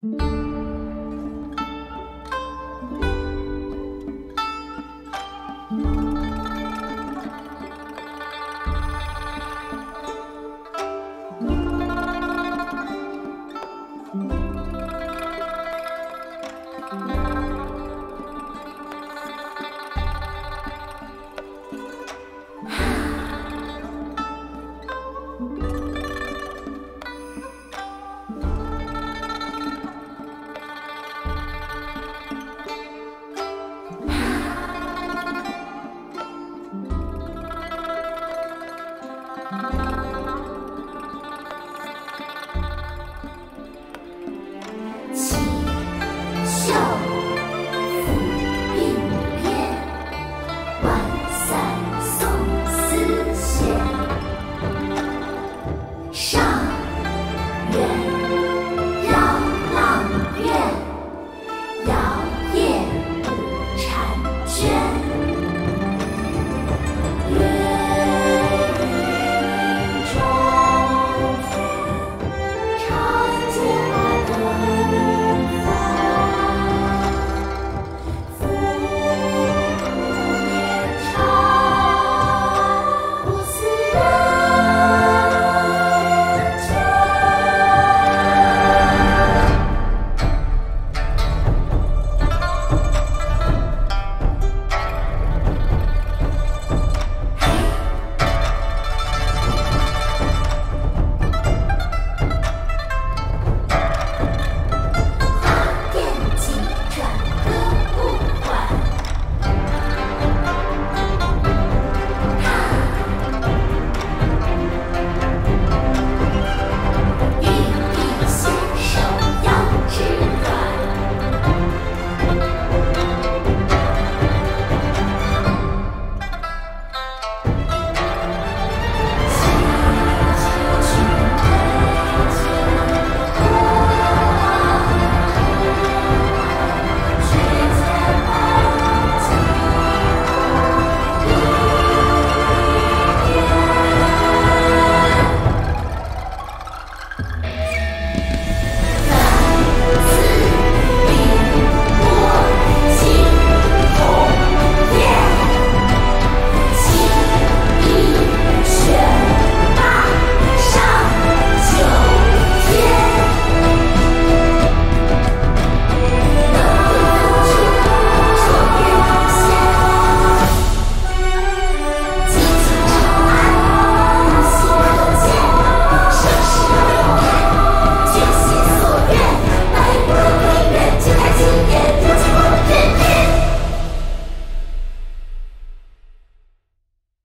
Música